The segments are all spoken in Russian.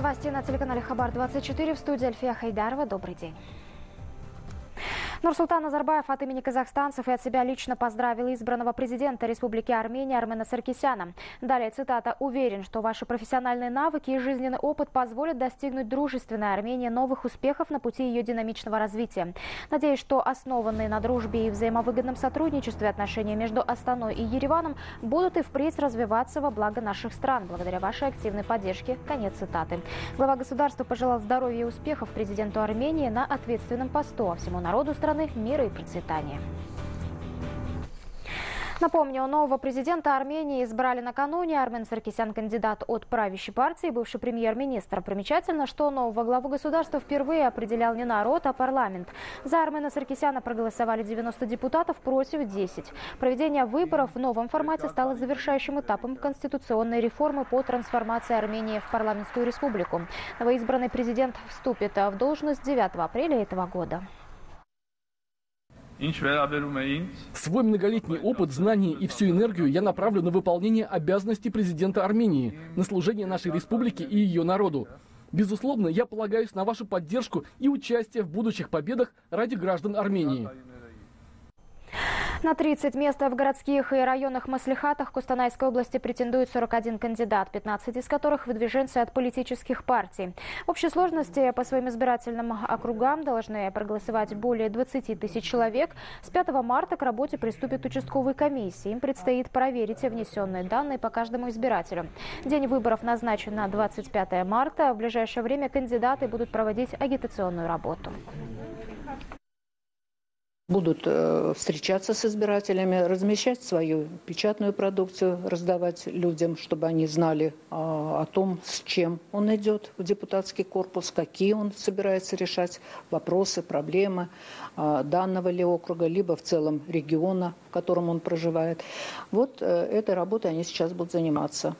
Новостей на телеканале Хабар-24 в студии Альфия Хайдарова. Добрый день. Нурсултан Назарбаев от имени казахстанцев и от себя лично поздравил избранного президента Республики Армения Армена Саркисяна. Далее цитата «Уверен, что ваши профессиональные навыки и жизненный опыт позволят достигнуть дружественной Армении новых успехов на пути ее динамичного развития. Надеюсь, что основанные на дружбе и взаимовыгодном сотрудничестве отношения между Астаной и Ереваном будут и впредь развиваться во благо наших стран, благодаря вашей активной поддержке». Конец цитаты. Глава государства пожелал здоровья и успехов президенту Армении на ответственном посту, а всему народу страны страны мира и процветания. Напомню, нового президента Армении избрали накануне. Армен Саркисян – кандидат от правящей партии, бывший премьер-министр. Примечательно, что нового главу государства впервые определял не народ, а парламент. За Армена Саркисяна проголосовали 90 депутатов, против 10. Проведение выборов в новом формате стало завершающим этапом конституционной реформы по трансформации Армении в парламентскую республику. Новоизбранный президент вступит в должность 9 апреля этого года. Свой многолетний опыт, знания и всю энергию я направлю на выполнение обязанностей президента Армении, на служение нашей республике и ее народу. Безусловно, я полагаюсь на вашу поддержку и участие в будущих победах ради граждан Армении. На 30 мест в городских и районных маслихатах Кустанайской области претендует 41 кандидат, 15 из которых выдвиженцы от политических партий. В общей сложности по своим избирательным округам должны проголосовать более 20 тысяч человек. С 5 марта к работе приступит участковые комиссии. Им предстоит проверить внесенные данные по каждому избирателю. День выборов назначен на 25 марта. В ближайшее время кандидаты будут проводить агитационную работу будут э, встречаться с избирателями, размещать свою печатную продукцию, раздавать людям, чтобы они знали о том, с чем он идет в депутатский корпус, какие он собирается решать вопросы, проблемы данного ли округа, либо в целом региона, в котором он проживает. Вот э, этой работой они сейчас будут заниматься.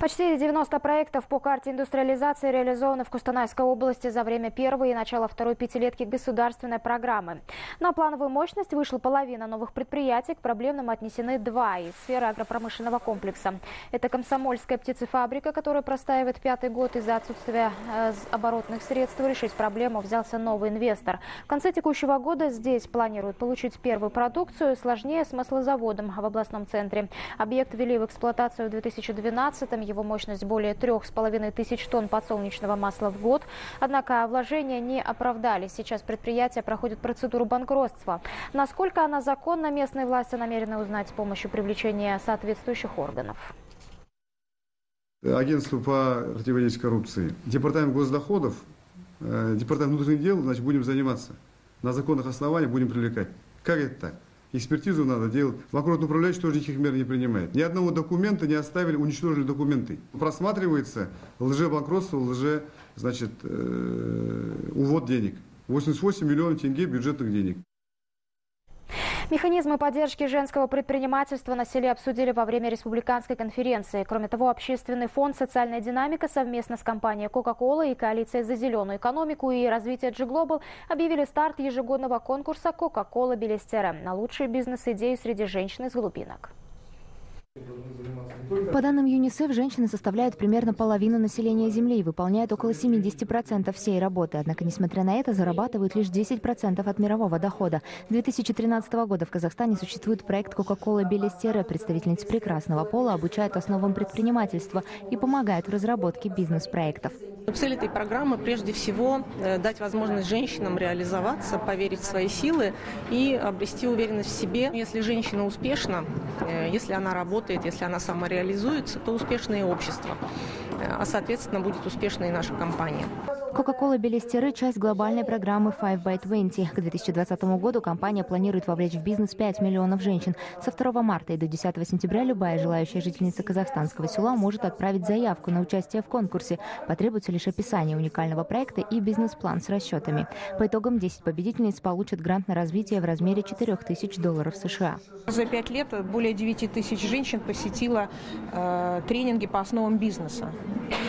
Почти 90 проектов по карте индустриализации реализованы в Кустанайской области за время первой и начала второй пятилетки государственной программы. На плановую мощность вышла половина новых предприятий, к проблемным отнесены два из сферы агропромышленного комплекса. Это комсомольская птицефабрика, которая простаивает пятый год из-за отсутствия э, оборотных средств. Решить проблему взялся новый инвестор. В конце текущего года здесь планируют получить первую продукцию. Сложнее с маслозаводом в областном центре. Объект ввели в эксплуатацию в 2012 его мощность более трех с половиной тысяч тонн подсолнечного масла в год. Однако вложения не оправдались. Сейчас предприятие проходит процедуру банкротства. Насколько она законна, местные власти намерены узнать с помощью привлечения соответствующих органов. Агентство по противодействию коррупции, департамент госдоходов, э, департамент внутренних дел, значит, будем заниматься. На законных основаниях будем привлекать. Как это так? Экспертизу надо делать. Банкротный управляющий тоже никаких мер не принимает. Ни одного документа не оставили, уничтожили документы. Просматривается лжебанкротство, лже, значит, э, увод денег. 88 миллионов тенге бюджетных денег. Механизмы поддержки женского предпринимательства на селе обсудили во время республиканской конференции. Кроме того, Общественный фонд «Социальная динамика» совместно с компанией «Кока-кола» и Коалицией за зеленую экономику и развитие G-Global объявили старт ежегодного конкурса «Кока-кола Белестере» на лучшие бизнес-идеи среди женщин из глубинок. По данным ЮНИСЕФ, женщины составляют примерно половину населения Земли и выполняют около 70% всей работы. Однако, несмотря на это, зарабатывают лишь 10% от мирового дохода. С 2013 года в Казахстане существует проект Coca-Cola Белестере. Представительниц прекрасного пола обучают основам предпринимательства и помогают в разработке бизнес-проектов. Цель этой программы прежде всего э, дать возможность женщинам реализоваться, поверить в свои силы и обрести уверенность в себе. Если женщина успешна, э, если она работает, если она самореализуется, то успешное общество, э, а соответственно будет успешной и наша компания. Coca-Cola Белестеры – часть глобальной программы Five by 20. К 2020 году компания планирует вовлечь в бизнес 5 миллионов женщин. Со 2 марта и до 10 сентября любая желающая жительница казахстанского села может отправить заявку на участие в конкурсе. Потребуется лишь описание уникального проекта и бизнес-план с расчетами. По итогам 10 победительниц получат грант на развитие в размере 4 тысяч долларов США. За пять лет более 9 тысяч женщин посетила э, тренинги по основам бизнеса.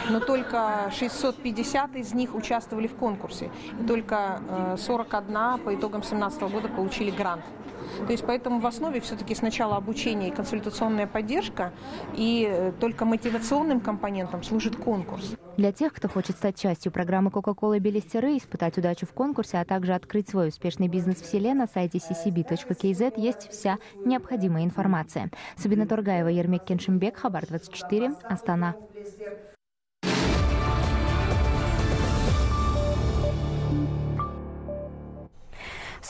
Но только 650 из них них участвовали в конкурсе. И только 41 по итогам 2017 года получили грант. То есть поэтому в основе все-таки сначала обучение и консультационная поддержка, и э, только мотивационным компонентом служит конкурс. Для тех, кто хочет стать частью программы Coca-Cola Белистеры, испытать удачу в конкурсе, а также открыть свой успешный бизнес в селе, на сайте ccb.kz есть вся необходимая информация. Сабина Тургаева, Ермек Кеншимбек, Хабар 24, Астана.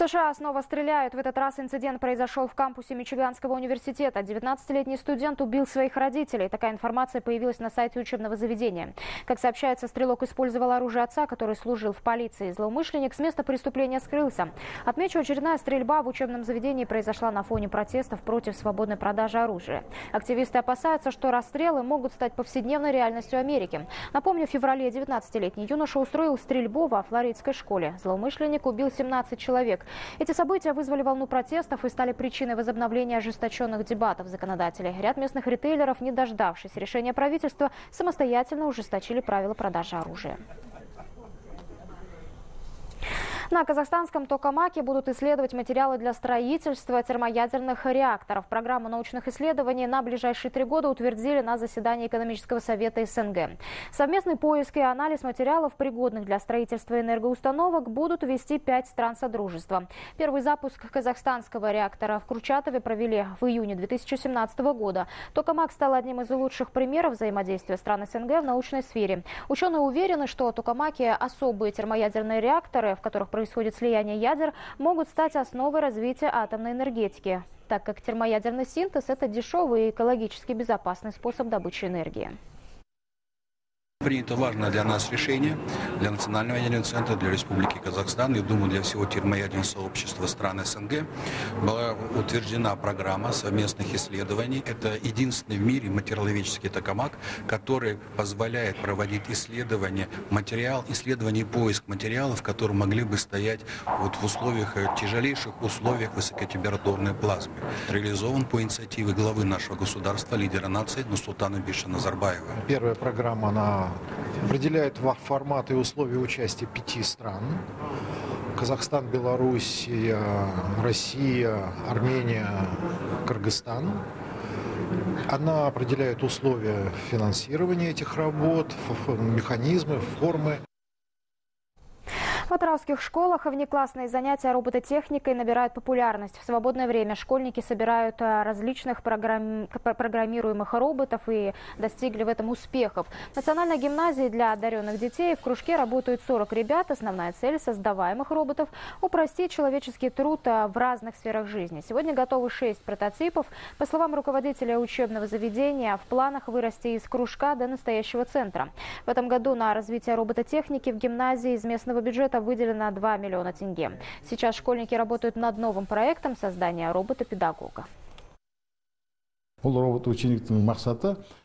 США снова стреляют. В этот раз инцидент произошел в кампусе Мичиганского университета. 19-летний студент убил своих родителей. Такая информация появилась на сайте учебного заведения. Как сообщается, стрелок использовал оружие отца, который служил в полиции. Злоумышленник с места преступления скрылся. Отмечу, очередная стрельба в учебном заведении произошла на фоне протестов против свободной продажи оружия. Активисты опасаются, что расстрелы могут стать повседневной реальностью Америки. Напомню, в феврале 19-летний юноша устроил стрельбу во флоридской школе. Злоумышленник убил 17 человек. Эти события вызвали волну протестов и стали причиной возобновления ожесточенных дебатов законодателей. Ряд местных ритейлеров, не дождавшись решения правительства, самостоятельно ужесточили правила продажи оружия. На казахстанском Токамаке будут исследовать материалы для строительства термоядерных реакторов. Программу научных исследований на ближайшие три года утвердили на заседании экономического совета СНГ. Совместный поиск и анализ материалов, пригодных для строительства энергоустановок, будут вести пять стран Содружества. Первый запуск казахстанского реактора в Курчатове провели в июне 2017 года. Токамак стал одним из лучших примеров взаимодействия стран СНГ в научной сфере. Ученые уверены, что Токамаке особые термоядерные реакторы, в которых происходит слияние ядер, могут стать основой развития атомной энергетики, так как термоядерный синтез – это дешевый и экологически безопасный способ добычи энергии. Принято важное для нас решение, для Национального ядерного центра, для Республики Казахстан, и, думаю, для всего термоядерного сообщества стран СНГ была утверждена программа совместных исследований. Это единственный в мире материаловедческий токамак, который позволяет проводить исследования, материал, исследования и поиск материалов, которые могли бы стоять вот в условиях, э, тяжелейших условиях высокотемпературной плазмы. Реализован по инициативе главы нашего государства, лидера нации Нусултана Биша Назарбаева. Первая программа, она определяет формат и условия участия пяти стран. Казахстан, Белоруссия, Россия, Армения, Кыргызстан. Она определяет условия финансирования этих работ, механизмы, формы. В атраусских школах внеклассные занятия робототехникой набирают популярность. В свободное время школьники собирают э, различных программ... программируемых роботов и достигли в этом успехов. В Национальной гимназии для одаренных детей в кружке работают 40 ребят. Основная цель создаваемых роботов – упростить человеческий труд э, в разных сферах жизни. Сегодня готовы 6 прототипов. По словам руководителя учебного заведения, в планах вырасти из кружка до настоящего центра. В этом году на развитие робототехники в гимназии из местного бюджета выделено 2 миллиона тенге. Сейчас школьники работают над новым проектом создания робота-педагога.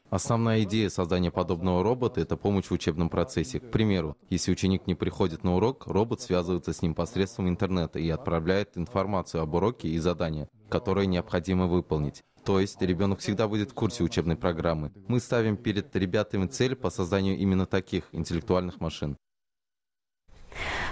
Основная идея создания подобного робота – это помощь в учебном процессе. К примеру, если ученик не приходит на урок, робот связывается с ним посредством интернета и отправляет информацию об уроке и задания, которые необходимо выполнить. То есть ребенок всегда будет в курсе учебной программы. Мы ставим перед ребятами цель по созданию именно таких интеллектуальных машин.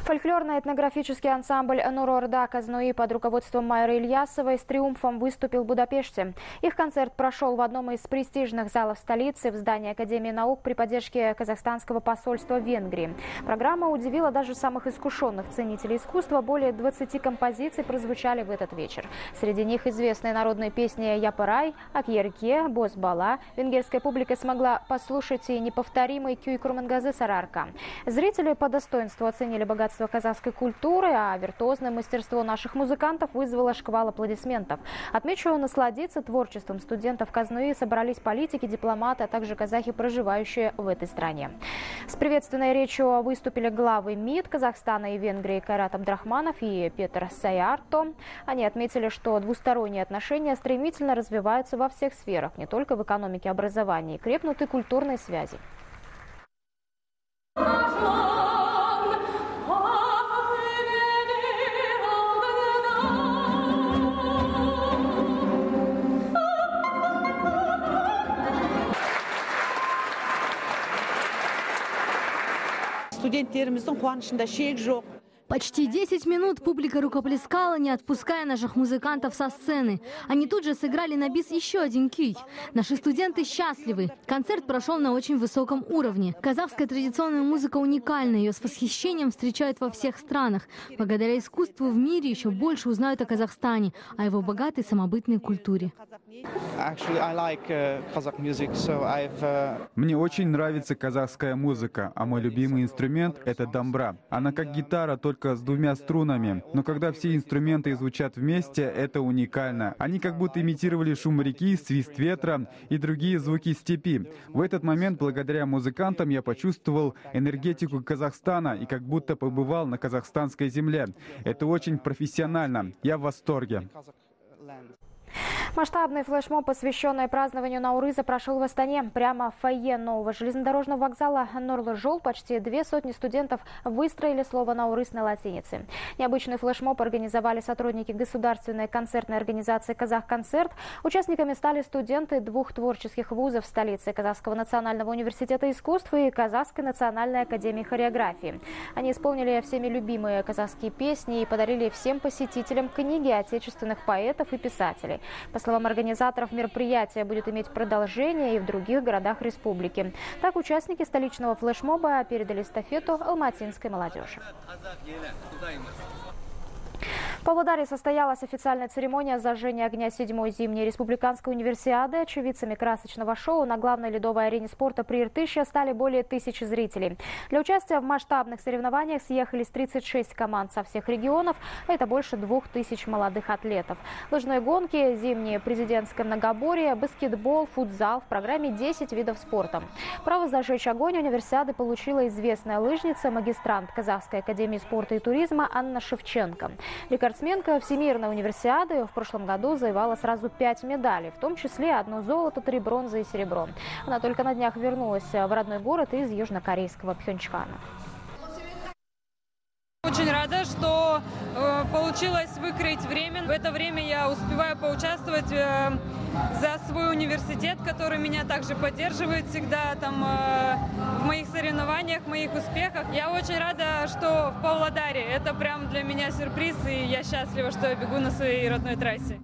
Фольклорно-этнографический ансамбль «Нурорда Казнуи» под руководством Майры Ильясовой с триумфом выступил в Будапеште. Их концерт прошел в одном из престижных залов столицы в здании Академии наук при поддержке казахстанского посольства Венгрии. Программа удивила даже самых искушенных ценителей искусства. Более 20 композиций прозвучали в этот вечер. Среди них известные народные песни «Япарай», «Акьерке», «Босбала». Венгерская публика смогла послушать и неповторимый «Кюй Курмангазы Сарарка». Зрители по достоинству оценили богатство богатство казахской культуры, а виртуозное мастерство наших музыкантов вызвало шквал аплодисментов. Отмечу, насладиться творчеством студентов Казнуи собрались политики, дипломаты, а также казахи, проживающие в этой стране. С приветственной речью выступили главы МИД Казахстана и Венгрии Кайрат Абдрахманов и Петр Саярто. Они отметили, что двусторонние отношения стремительно развиваются во всех сферах, не только в экономике образования, крепнут и культурные связи. студенттеріміздің қуанышында шек жоқ Почти 10 минут публика рукоплескала, не отпуская наших музыкантов со сцены. Они тут же сыграли на бис еще один кий. Наши студенты счастливы. Концерт прошел на очень высоком уровне. Казахская традиционная музыка уникальна. Ее с восхищением встречают во всех странах. Благодаря искусству в мире еще больше узнают о Казахстане, о его богатой самобытной культуре. Uh, uh, Мне очень нравится казахская музыка, а мой любимый инструмент — это дамбра. Она как гитара, только только с двумя струнами. Но когда все инструменты звучат вместе, это уникально. Они как будто имитировали шум реки, свист ветра и другие звуки степи. В этот момент, благодаря музыкантам, я почувствовал энергетику Казахстана и как будто побывал на казахстанской земле. Это очень профессионально. Я в восторге. Масштабный флешмоб, посвященный празднованию Наурыза, прошел в Астане. Прямо в фойе нового железнодорожного вокзала Норлы-Жол почти две сотни студентов выстроили слово «Наурыз» на латинице. Необычный флешмоб организовали сотрудники государственной концертной организации «Казах-концерт». Участниками стали студенты двух творческих вузов столицы Казахского национального университета искусств и Казахской национальной академии хореографии. Они исполнили всеми любимые казахские песни и подарили всем посетителям книги отечественных поэтов и писателей. Словам организаторов, мероприятие будет иметь продолжение и в других городах республики. Так, участники столичного флешмоба передали эстафету алматинской молодежи. В Павлодаре состоялась официальная церемония зажжения огня седьмой зимней республиканской универсиады. Очевидцами красочного шоу на главной ледовой арене спорта при Иртыше стали более тысячи зрителей. Для участия в масштабных соревнованиях съехались 36 команд со всех регионов. Это больше двух тысяч молодых атлетов. Лыжные гонки, зимнее президентское многоборье, баскетбол, футзал. В программе 10 видов спорта. Право зажечь огонь универсиады получила известная лыжница, магистрант Казахской академии спорта и туризма Анна Шевченко. Рекордсменка Всемирной универсиады в прошлом году завоевала сразу пять медалей, в том числе одно золото, три бронзы и серебро. Она только на днях вернулась в родной город из южнокорейского Пхенчхана. Очень рада, что э, получилось выкроить время. В это время я успеваю поучаствовать э, за свой университет, который меня также поддерживает всегда там э, в моих соревнованиях, в моих успехах. Я очень рада, что в Павлодаре. Это прям для меня сюрприз, и я счастлива, что я бегу на своей родной трассе.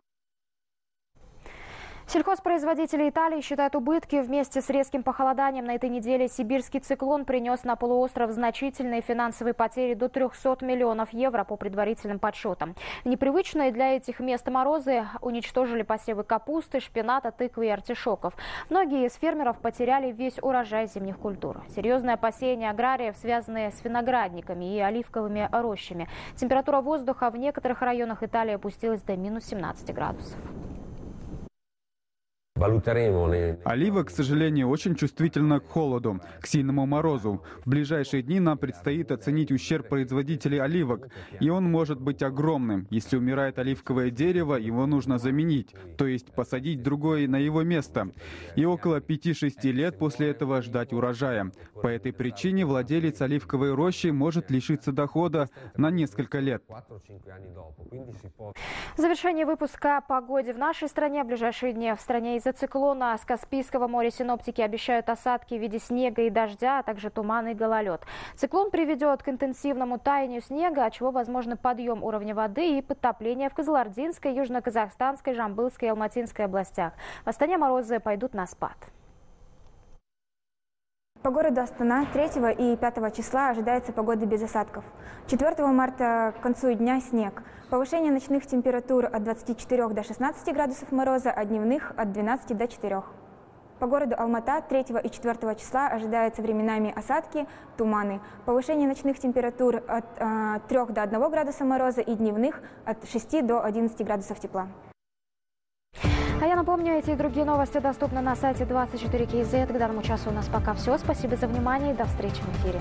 Сельхозпроизводители Италии считают убытки. Вместе с резким похолоданием на этой неделе сибирский циклон принес на полуостров значительные финансовые потери до 300 миллионов евро по предварительным подсчетам. Непривычные для этих мест морозы уничтожили посевы капусты, шпината, тыквы и артишоков. Многие из фермеров потеряли весь урожай зимних культур. Серьезное опасения аграриев, связанные с виноградниками и оливковыми рощами. Температура воздуха в некоторых районах Италии опустилась до минус 17 градусов. Олива, к сожалению, очень чувствительна к холоду, к сильному морозу. В ближайшие дни нам предстоит оценить ущерб производителей оливок, и он может быть огромным. Если умирает оливковое дерево, его нужно заменить, то есть посадить другое на его место. И около 5-6 лет после этого ждать урожая. По этой причине владелец оливковой рощи может лишиться дохода на несколько лет. В завершении выпуска о погоде в нашей стране в ближайшие дни в стране из-за циклона с Каспийского моря синоптики обещают осадки в виде снега и дождя, а также туман и гололед. Циклон приведет к интенсивному таянию снега, от чего возможно подъем уровня воды и подтопление в Кызылординской, Южно-Казахстанской, Жамбылской и Алматинской областях. В Астане морозы пойдут на спад. По городу Астана 3 и 5 числа ожидается погода без осадков. 4 марта к концу дня снег. Повышение ночных температур от 24 до 16 градусов мороза, а дневных от 12 до 4. По городу Алмата 3 и 4 числа ожидаются временами осадки, туманы. Повышение ночных температур от э, 3 до 1 градуса мороза и дневных от 6 до 11 градусов тепла. А я напомню, эти и другие новости доступны на сайте 24KZ. К данному часу у нас пока все. Спасибо за внимание и до встречи в эфире.